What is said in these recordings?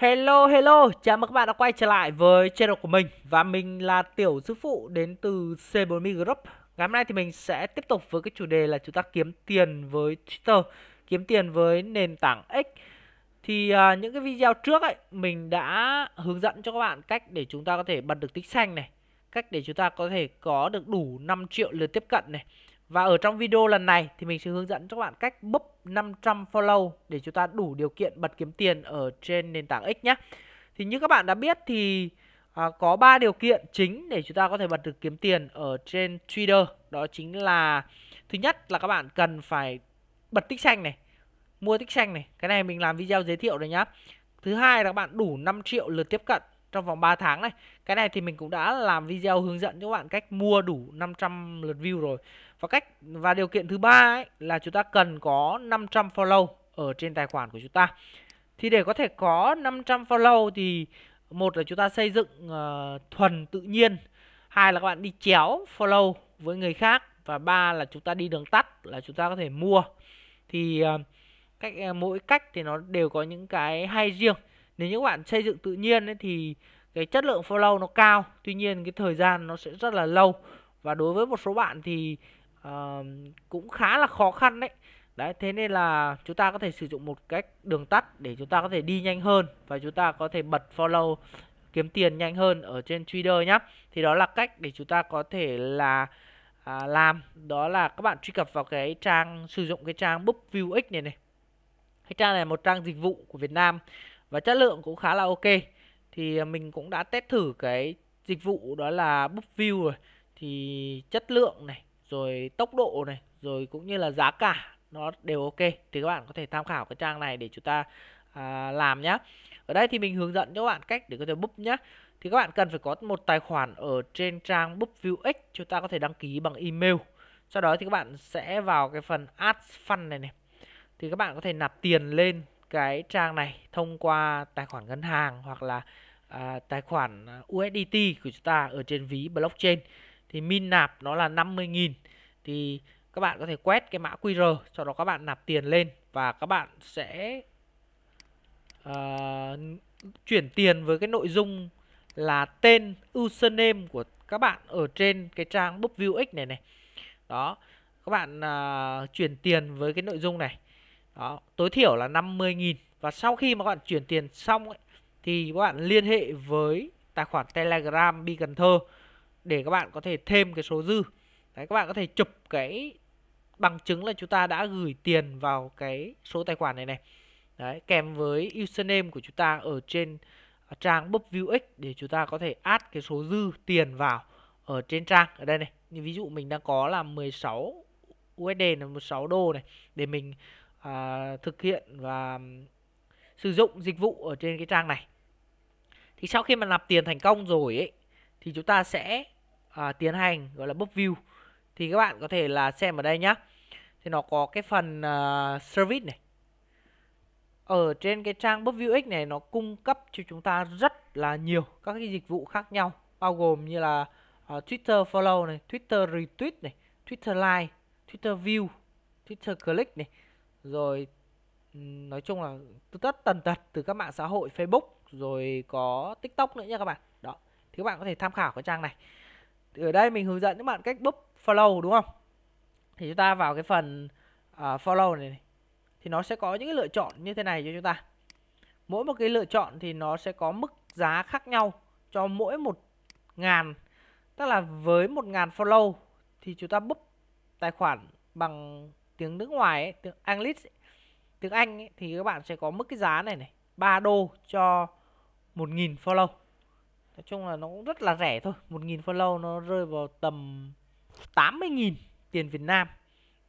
Hello hello, chào mừng các bạn đã quay trở lại với channel của mình. Và mình là Tiểu Sư Phụ đến từ C4Mi Group. Ngày hôm nay thì mình sẽ tiếp tục với cái chủ đề là chúng ta kiếm tiền với Twitter Kiếm tiền với nền tảng X. Thì à, những cái video trước ấy, mình đã hướng dẫn cho các bạn cách để chúng ta có thể bật được tích xanh này Cách để chúng ta có thể có được đủ 5 triệu lượt tiếp cận này và ở trong video lần này thì mình sẽ hướng dẫn cho các bạn cách búp 500 follow để chúng ta đủ điều kiện bật kiếm tiền ở trên nền tảng X nhé. Thì như các bạn đã biết thì à, có 3 điều kiện chính để chúng ta có thể bật được kiếm tiền ở trên Twitter. Đó chính là thứ nhất là các bạn cần phải bật tích xanh này, mua tích xanh này. Cái này mình làm video giới thiệu rồi nhá. Thứ hai là các bạn đủ 5 triệu lượt tiếp cận trong vòng 3 tháng này. Cái này thì mình cũng đã làm video hướng dẫn cho các bạn cách mua đủ 500 lượt view rồi. Và cách và điều kiện thứ ba ấy là chúng ta cần có 500 follow ở trên tài khoản của chúng ta. Thì để có thể có 500 follow thì một là chúng ta xây dựng uh, thuần tự nhiên, hai là các bạn đi chéo follow với người khác và ba là chúng ta đi đường tắt là chúng ta có thể mua. Thì uh, cách uh, mỗi cách thì nó đều có những cái hay riêng. Nếu như các bạn xây dựng tự nhiên ấy, thì cái chất lượng follow nó cao, tuy nhiên cái thời gian nó sẽ rất là lâu. Và đối với một số bạn thì uh, cũng khá là khó khăn đấy. Đấy thế nên là chúng ta có thể sử dụng một cách đường tắt để chúng ta có thể đi nhanh hơn và chúng ta có thể bật follow kiếm tiền nhanh hơn ở trên Twitter nhé thì đó là cách để chúng ta có thể là à, làm. Đó là các bạn truy cập vào cái trang sử dụng cái trang BookViewX này này. Cái trang này là một trang dịch vụ của Việt Nam và chất lượng cũng khá là ok. Thì à, mình cũng đã test thử cái dịch vụ đó là BookView rồi. Thì chất lượng này rồi tốc độ này rồi cũng như là giá cả nó đều ok. Thì các bạn có thể tham khảo cái trang này để chúng ta à, làm nhá. Ở đây thì mình hướng dẫn cho các bạn cách để có thể book nhá. Thì các bạn cần phải có một tài khoản ở trên trang BookViewX chúng ta có thể đăng ký bằng email. Sau đó thì các bạn sẽ vào cái phần Add Fund này này. Thì các bạn có thể nạp tiền lên cái trang này thông qua tài khoản ngân hàng hoặc là à, tài khoản à, USDT của chúng ta ở trên ví blockchain. Thì min nạp nó là 50.000 thì các bạn có thể quét cái mã QR sau đó các bạn nạp tiền lên và các bạn sẽ uh, chuyển tiền với cái nội dung là tên username của các bạn ở trên cái trang BookViewX này này. Đó các bạn uh, chuyển tiền với cái nội dung này đó tối thiểu là 50.000 và sau khi mà các bạn chuyển tiền xong ấy, thì các bạn liên hệ với tài khoản Telegram Bi Cần Thơ để các bạn có thể thêm cái số dư. Đấy các bạn có thể chụp cái bằng chứng là chúng ta đã gửi tiền vào cái số tài khoản này này. Đấy kèm với username của chúng ta ở trên à, trang BookViewX để chúng ta có thể add cái số dư tiền vào ở trên trang. Ở đây này như ví dụ mình đang có là 16 USD là 16 đô này để mình à, thực hiện và sử dụng dịch vụ ở trên cái trang này. Thì sau khi mà nạp tiền thành công rồi ấy thì chúng ta sẽ à, tiến hành gọi là book view. Thì các bạn có thể là xem ở đây nhá. Thì nó có cái phần uh, service này. Ở trên cái trang BookViewX này nó cung cấp cho chúng ta rất là nhiều các cái dịch vụ khác nhau bao gồm như là uh, Twitter follow này, Twitter retweet này, Twitter like, Twitter view, Twitter click này, rồi nói chung là tất tần tật từ các mạng xã hội Facebook rồi có TikTok nữa nha các bạn. Đó. Thì các bạn có thể tham khảo cái trang này thì ở đây mình hướng dẫn các bạn cách book follow đúng không thì chúng ta vào cái phần uh, follow này, này thì nó sẽ có những cái lựa chọn như thế này cho chúng ta mỗi một cái lựa chọn thì nó sẽ có mức giá khác nhau cho mỗi một ngàn tức là với một ngàn follow thì chúng ta book tài khoản bằng tiếng nước ngoài ấy, tiếng English ấy, tiếng Anh ấy, thì các bạn sẽ có mức cái giá này này 3 đô cho 1.000 follow. Nói chung là nó cũng rất là rẻ thôi 1.000 follow nó rơi vào tầm 80.000 tiền Việt Nam.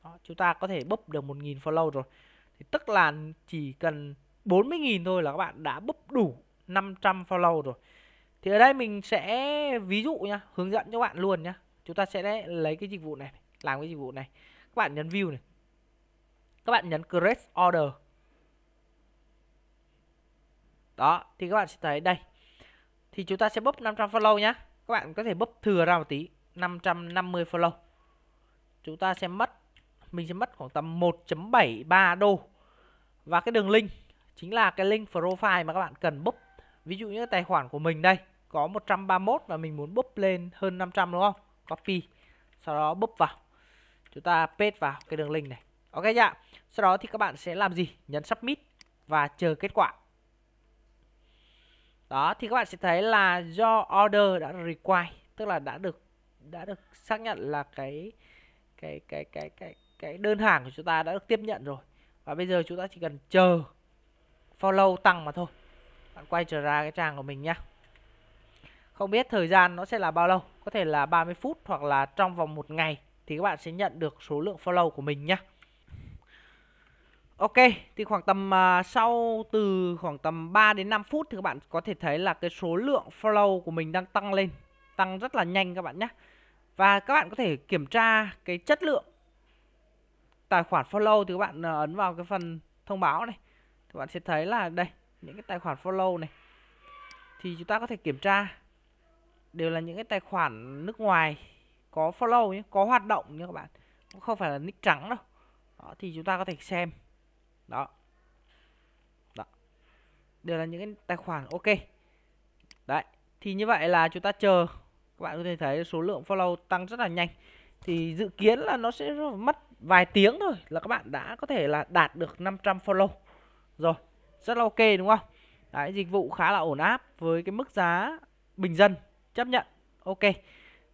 Đó, Chúng ta có thể búp được 1.000 follow rồi. Thì Tức là chỉ cần 40.000 thôi là các bạn đã búp đủ 500 follow rồi. Thì ở đây mình sẽ ví dụ nhá Hướng dẫn cho bạn luôn nhá. Chúng ta sẽ lấy cái dịch vụ này Làm cái dịch vụ này. Các bạn nhấn view này. Các bạn nhấn create order. Đó, Thì các bạn sẽ thấy đây. Thì chúng ta sẽ bốc 500 follow nhá. Các bạn có thể bốc thừa ra một tí 550 follow. Chúng ta sẽ mất, mình sẽ mất khoảng tầm 1.73 đô. Và cái đường link chính là cái link profile mà các bạn cần bốc ví dụ như tài khoản của mình đây, có 131 và mình muốn bốc lên hơn 500 đúng không? Copy, sau đó bốc vào. Chúng ta paste vào cái đường link này ok chưa sau đó thì các bạn sẽ làm gì? Nhấn submit và chờ kết quả. Đó, thì các bạn sẽ thấy là do order đã require, tức là đã được đã được xác nhận là cái cái cái cái cái cái đơn hàng của chúng ta đã được tiếp nhận rồi. Và bây giờ chúng ta chỉ cần chờ follow tăng mà thôi. Bạn quay trở ra cái trang của mình nhá. Không biết thời gian nó sẽ là bao lâu? Có thể là 30 phút hoặc là trong vòng một ngày thì các bạn sẽ nhận được số lượng follow của mình nhá. Ok, thì khoảng tầm uh, sau từ khoảng tầm 3 đến 5 phút thì các bạn có thể thấy là cái số lượng follow của mình đang tăng lên, tăng rất là nhanh các bạn nhé. Và các bạn có thể kiểm tra cái chất lượng tài khoản follow thì các bạn uh, ấn vào cái phần thông báo này. Thì bạn sẽ thấy là đây, những cái tài khoản follow này thì chúng ta có thể kiểm tra đều là những cái tài khoản nước ngoài có follow nhé, có hoạt động nhé các bạn. Không phải là nick trắng đâu. Đó thì chúng ta có thể xem đó. Đó. Đều là những cái tài khoản, ok. Đấy, thì như vậy là chúng ta chờ. Các bạn có thể thấy số lượng follow tăng rất là nhanh. Thì dự kiến là nó sẽ mất vài tiếng thôi là các bạn đã có thể là đạt được 500 follow. Rồi, rất là ok, đúng không? Đấy, dịch vụ khá là ổn áp với cái mức giá bình dân, chấp nhận. Ok.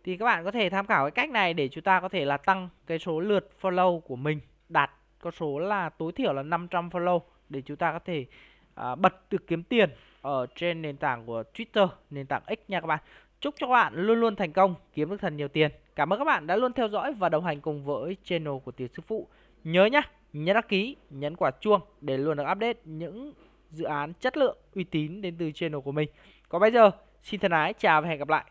Thì các bạn có thể tham khảo cái cách này để chúng ta có thể là tăng cái số lượt follow của mình con số là tối thiểu là 500 follow để chúng ta có thể à, bật được kiếm tiền ở trên nền tảng của Twitter, nền tảng X nha các bạn. Chúc cho các bạn luôn luôn thành công, kiếm được thật nhiều tiền. Cảm ơn các bạn đã luôn theo dõi và đồng hành cùng với channel của Tiến Sư Phụ. Nhớ nhá, nhấn đăng ký, nhấn quả chuông để luôn được update những dự án chất lượng, uy tín đến từ channel của mình. Còn bây giờ, xin thân ái, chào và hẹn gặp lại.